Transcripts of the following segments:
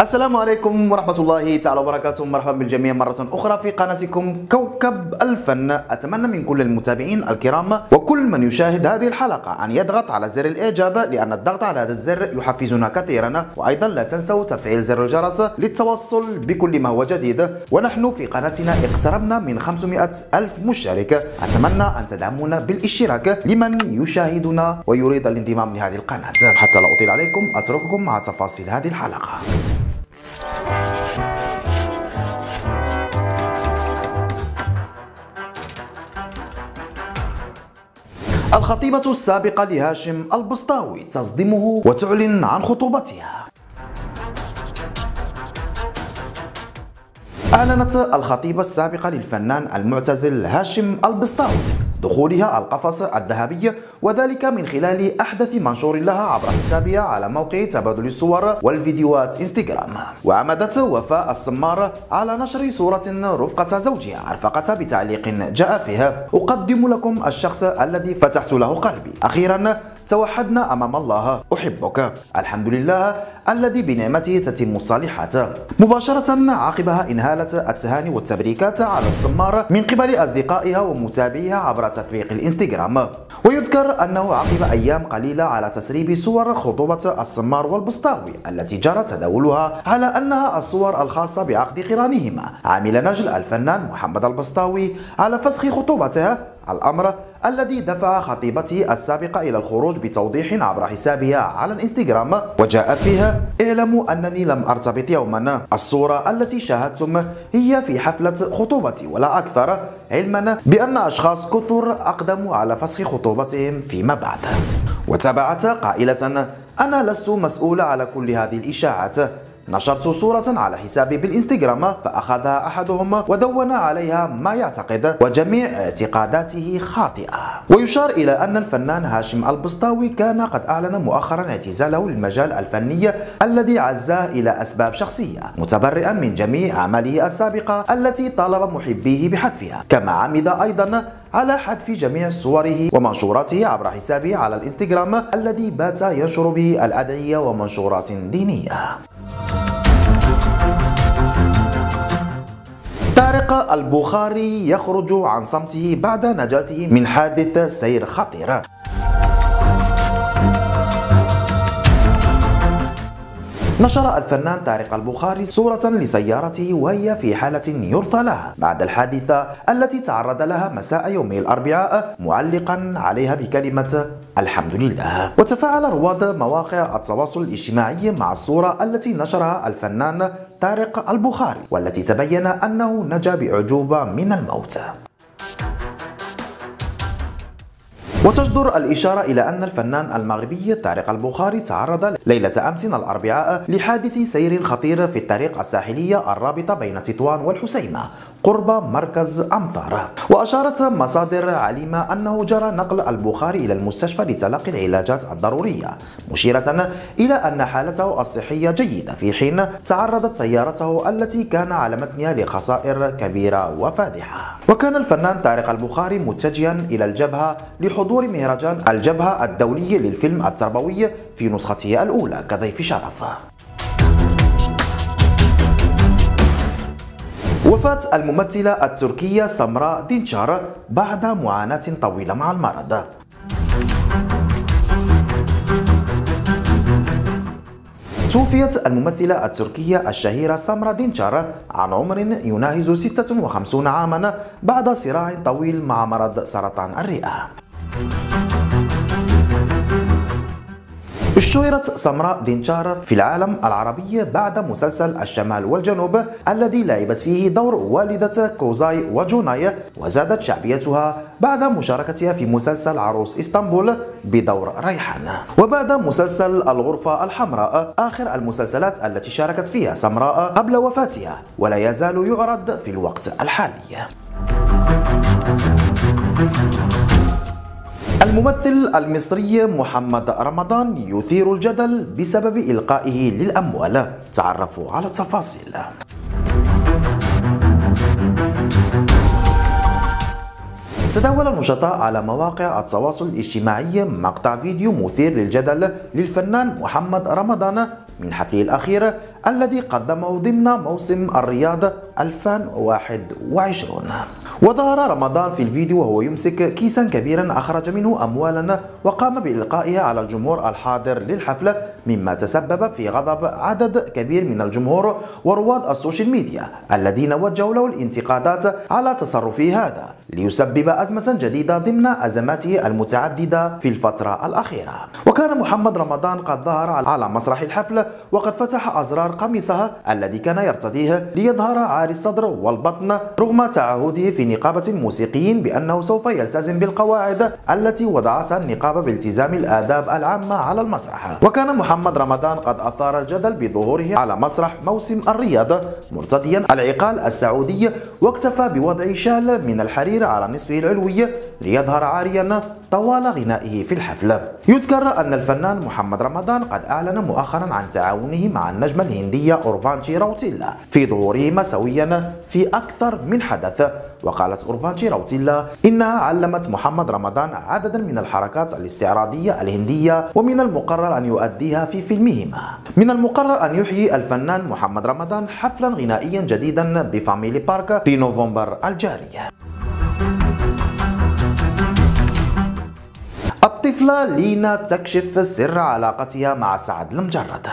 السلام عليكم ورحمة الله تعالى وبركاته. مرحبا بالجميع مرة أخرى في قناتكم كوكب الفن. أتمنى من كل المتابعين الكرام وكل من يشاهد هذه الحلقة أن يضغط على زر الإعجاب لأن الضغط على هذا الزر يحفزنا كثيرا. وأيضا لا تنسوا تفعيل زر الجرس للتوصل بكل ما هو جديد. ونحن في قناتنا اقتربنا من 500 ألف مشترك. أتمنى أن تدعمونا بالاشتراك لمن يشاهدنا ويريد الانضمام لهذه القناة. حتى لا أطيل عليكم أترككم مع تفاصيل هذه الحلقة. الخطيبة السابقة لهاشم البسطاوي تصدمه وتعلن عن خطوبتها. أعلنت الخطيبة السابقة للفنان المعتزل هاشم البسطاوي دخولها القفص الذهبي وذلك من خلال أحدث منشور لها عبر حسابها على موقع تبادل الصور والفيديوهات إنستغرام. وعمدت وفاء السمار على نشر صورة رفقة زوجها أرفقتها بتعليق جاء فيها أقدم لكم الشخص الذي فتحت له قلبي. أخيرا توحدنا أمام الله. أحبك. الحمد لله الذي بنعمته تتم الصالحات مباشرة عقبها انهالت التهاني والتبريكات على السمار من قبل أصدقائها ومتابعيها عبر تطبيق الإنستغرام. ويذكر أنه عقب أيام قليلة على تسريب صور خطوبة السمار والبسطاوي التي جرى تداولها على أنها الصور الخاصة بعقد قرانهما. عمل نجل الفنان محمد البسطاوي على فسخ خطوبته الأمر الذي دفع خطيبته السابقة إلى الخروج بتوضيح عبر حسابها على الإنستغرام وجاء فيها اعلموا أنني لم أرتبط يوما. الصورة التي شاهدتم هي في حفلة خطوبتي ولا أكثر. علما بأن أشخاص كثر أقدموا على فسخ خطوبتهم فيما بعد. وتابعت قائلة أنا لست مسؤولة على كل هذه الإشاعات. نشرت صورة على حسابي بالإنستغرام فأخذها أحدهم ودون عليها ما يعتقد وجميع اعتقاداته خاطئة. ويشار إلى أن الفنان هاشم البسطاوي كان قد أعلن مؤخرا اعتزاله للمجال الفني الذي عزاه إلى أسباب شخصية متبرئا من جميع أعماله السابقة التي طالب محبيه بحذفها. كما عمد أيضا على حذف جميع صوره ومنشوراته عبر حسابه على الإنستغرام الذي بات ينشر به الأدعية ومنشورات دينية. طارق البخاري يخرج عن صمته بعد نجاته من حادث سير خطير. نشر الفنان طارق البخاري صورة لسيارته وهي في حالة يرثى لها بعد الحادثة التي تعرض لها مساء يوم الأربعاء معلقا عليها بكلمة الحمد لله. وتفاعل رواد مواقع التواصل الاجتماعي مع الصورة التي نشرها الفنان طارق البخاري والتي تبين أنه نجا بأعجوبة من الموت. وتجدر الإشارة إلى أن الفنان المغربي طارق البخاري تعرض ليلة أمس الأربعاء لحادث سير خطير في الطريق الساحلية الرابطة بين تطوان والحسيمة قرب مركز أمثار وأشارت مصادر عليمة أنه جرى نقل البخاري إلى المستشفى لتلقي العلاجات الضرورية مشيرة إلى أن حالته الصحية جيدة في حين تعرضت سيارته التي كان على متنها لخسائر كبيرة وفادحة. وكان الفنان طارق البخاري متجها إلى الجبهة لحضور مهرجان الجبهة الدولي للفيلم التربوي في نسخته الأولى كضيف شرف. وفاة الممثلة التركية سمراء دينشار بعد معاناة طويلة مع المرض. توفيت الممثلة التركية الشهيرة سمرا دينشار عن عمر يناهز 56 عاما بعد صراع طويل مع مرض سرطان الرئة. اشتهرت سمراء دينشار في العالم العربي بعد مسلسل الشمال والجنوب الذي لعبت فيه دور والدة كوزاي وجوناي وزادت شعبيتها بعد مشاركتها في مسلسل عروس إسطنبول بدور ريحان. وبعد مسلسل الغرفة الحمراء آخر المسلسلات التي شاركت فيها سمراء قبل وفاتها ولا يزال يعرض في الوقت الحالي. الممثل المصري محمد رمضان يثير الجدل بسبب إلقائه للأموال. تعرفوا على التفاصيل. تداول النشطاء على مواقع التواصل الاجتماعي مقطع فيديو مثير للجدل للفنان محمد رمضان من حفله الأخير. الذي قدمه ضمن موسم الرياض 2021 وظهر رمضان في الفيديو وهو يمسك كيسا كبيرا أخرج منه أموالا وقام بإلقائها على الجمهور الحاضر للحفلة مما تسبب في غضب عدد كبير من الجمهور ورواد السوشيال ميديا الذين وجهوا له الانتقادات على تصرفه هذا ليسبب أزمة جديدة ضمن أزماته المتعددة في الفترة الأخيرة. وكان محمد رمضان قد ظهر على مسرح الحفل وقد فتح أزرار قميصها الذي كان يرتديه ليظهر عاري الصدر والبطن رغم تعهده في نقابة الموسيقيين بأنه سوف يلتزم بالقواعد التي وضعتها النقابة بالتزام الآداب العامة على المسرح. وكان محمد رمضان قد أثار الجدل بظهوره على مسرح موسم الرياض مرتديا العقال السعودي واكتفى بوضع شال من الحرير على نصفه العلوي ليظهر عاريا طوال غنائه في الحفل يذكر أن الفنان محمد رمضان قد أعلن مؤخرا عن تعاونه مع النجمة الهندية أورفاشي روتيلا في ظهورهما سويا في أكثر من حدث. وقالت أورفاشي روتيلا إنها علمت محمد رمضان عددا من الحركات الاستعراضية الهندية ومن المقرر أن يؤديها في فيلمهما. من المقرر أن يحيي الفنان محمد رمضان حفلا غنائيا جديدا بفاميلي بارك في نوفمبر الجاري الطفلة لينا تكشف سر علاقتها مع سعد المجرد.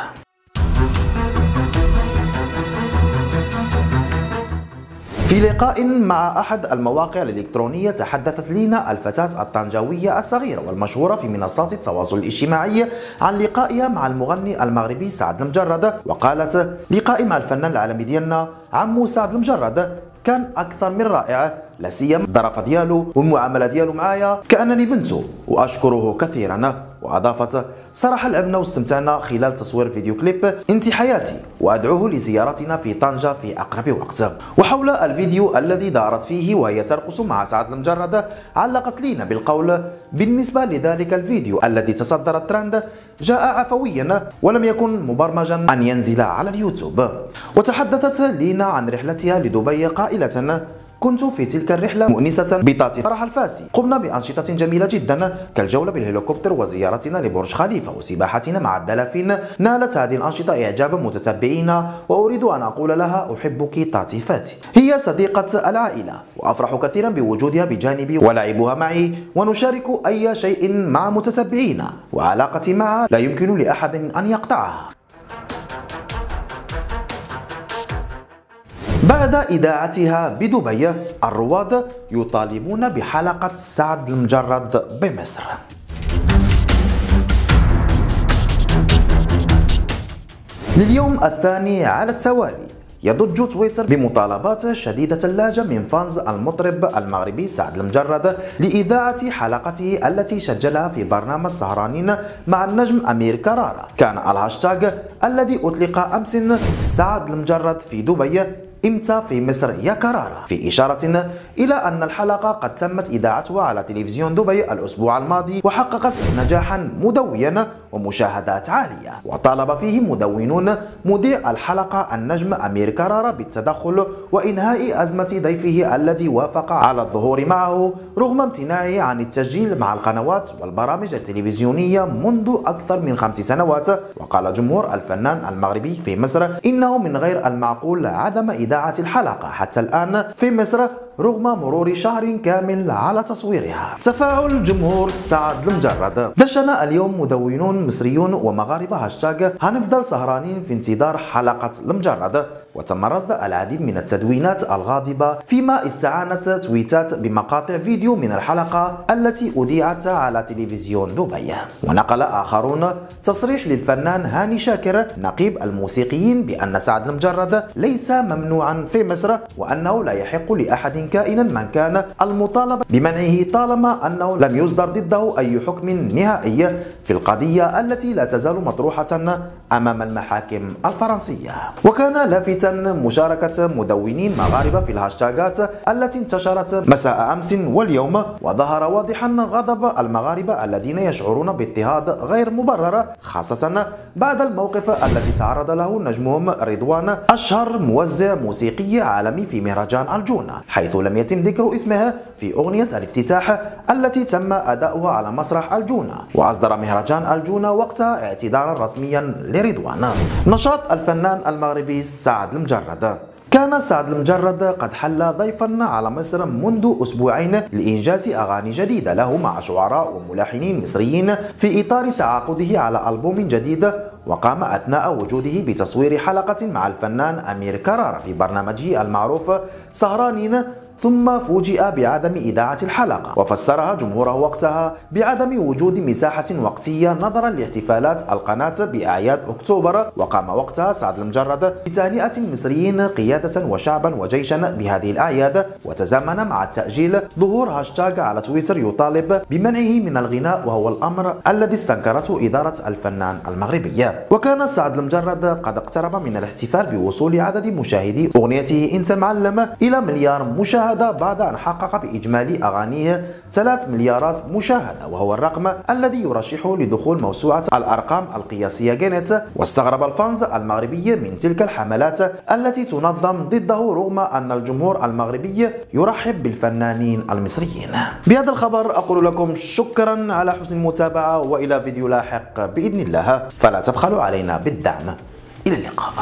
في لقاء مع أحد المواقع الإلكترونية تحدثت لينا الفتاة الطنجاوية الصغيرة والمشهورة في منصات التواصل الاجتماعي عن لقائها مع المغني المغربي سعد المجرد وقالت لقائي مع الفنان العالمي ديالنا عمو سعد المجرد كان أكثر من رائع. لا سيما الظرافة ديالو والمعاملة ديالو معايا كأنني بنته وأشكره كثيرا. وأضافت صراحة لعبنا واستمتعنا خلال تصوير فيديو كليب انت حياتي وأدعوه لزيارتنا في طنجة في أقرب وقت. وحول الفيديو الذي دارت فيه وهي ترقص مع سعد المجرد علقت لينا بالقول بالنسبة لذلك الفيديو الذي تصدر الترند جاء عفويا ولم يكن مبرمجا أن ينزل على اليوتيوب. وتحدثت لينا عن رحلتها لدبي قائلة كنت في تلك الرحلة مؤنسة بطاطي فرح الفاسي. قمنا بأنشطة جميلة جدا كالجولة بالهليكوبتر وزيارتنا لبرج خليفة وسباحتنا مع الدلافين. نالت هذه الأنشطة إعجاب متتبعينا وأريد أن أقول لها أحبك طاتي فاتي. هي صديقة العائلة وأفرح كثيرا بوجودها بجانبي ولعبها معي ونشارك أي شيء مع متتبعينا وعلاقتي معها لا يمكن لأحد أن يقطعها. بعد إذاعتها بدبي الرواد يطالبون بحلقة سعد المجرد بمصر. لليوم الثاني على التوالي يضج تويتر بمطالبات شديدة اللهجة من فانز المطرب المغربي سعد المجرد لإذاعة حلقته التي سجلها في برنامج سهرانين مع النجم أمير كرارة. كان الهاشتاج الذي أطلق أمس سعد المجرد في دبي إمتى في مصر يا كرارة في إشارة إلى أن الحلقة قد تمت إذاعتها على تلفزيون دبي الأسبوع الماضي وحققت نجاحا مدويا ومشاهدات عالية. وطالب فيه مدونون مذيع الحلقة النجم أمير كرارة بالتدخل وإنهاء أزمة ضيفه الذي وافق على الظهور معه رغم امتناعه عن التسجيل مع القنوات والبرامج التلفزيونية منذ أكثر من خمس سنوات. وقال جمهور الفنان المغربي في مصر إنه من غير المعقول عدم إذاعة الحلقة. حتى الآن في مصر رغم مرور شهر كامل على تصويرها. تفاعل جمهور سعد المجرد دشن اليوم مدونون مصريون ومغاربة هاشتاج هنفضل سهرانين في انتظار حلقة المجرد وتم رصد العديد من التدوينات الغاضبة فيما استعانت تويتات بمقاطع فيديو من الحلقة التي أذيعت على تلفزيون دبي. ونقل آخرون تصريح للفنان هاني شاكر نقيب الموسيقيين بأن سعد المجرد ليس ممنوعا في مصر وأنه لا يحق لأحد كائنا من كان المطالبة بمنعه طالما أنه لم يصدر ضده أي حكم نهائي في القضية التي لا تزال مطروحة أمام المحاكم الفرنسية. وكان لافتا مشاركة مدونين مغاربة في الهاشتاغات التي انتشرت مساء أمس واليوم وظهر واضحا غضب المغاربة الذين يشعرون باضطهاد غير مبرر خاصة بعد الموقف الذي تعرض له نجمهم رضوان أشهر موزع موسيقي عالمي في مهرجان الجونة حيث لم يتم ذكر اسمه في أغنية الافتتاح التي تم أداؤها على مسرح الجونة وأصدر مهرجان الجونة وقتها اعتذارا رسميا لرضوان. نشاط الفنان المغربي سعد المجرد كان سعد المجرد قد حل ضيفا على مصر منذ أسبوعين لإنجاز أغاني جديدة له مع شعراء وملحنين مصريين في إطار تعاقده على ألبوم جديد وقام أثناء وجوده بتصوير حلقة مع الفنان أمير كرارة في برنامجه المعروف سهرانين ثم فوجئ بعدم إذاعة الحلقة. وفسرها جمهوره وقتها بعدم وجود مساحة وقتية نظرا لاحتفالات القناة بأعياد أكتوبر. وقام وقتها سعد المجرد بتهنئة المصريين قيادة وشعبا وجيشا بهذه الأعياد وتزامن مع تأجيل ظهور هاشتاغ على تويتر يطالب بمنعه من الغناء وهو الأمر الذي استنكرته إدارة الفنان المغربي. وكان سعد المجرد قد اقترب من الاحتفال بوصول عدد مشاهدي أغنيته أنت معلم إلى مليار مشاهد. مشاهدة بعد أن حقق بإجمالي أغانيه 3 مليارات مشاهدة وهو الرقم الذي يرشحه لدخول موسوعة الأرقام القياسية جينيت. واستغرب الفانز المغربي من تلك الحملات التي تنظم ضده رغم أن الجمهور المغربي يرحب بالفنانين المصريين. بهذا الخبر أقول لكم شكرا على حسن المتابعة وإلى فيديو لاحق بإذن الله. فلا تبخلوا علينا بالدعم. إلى اللقاء.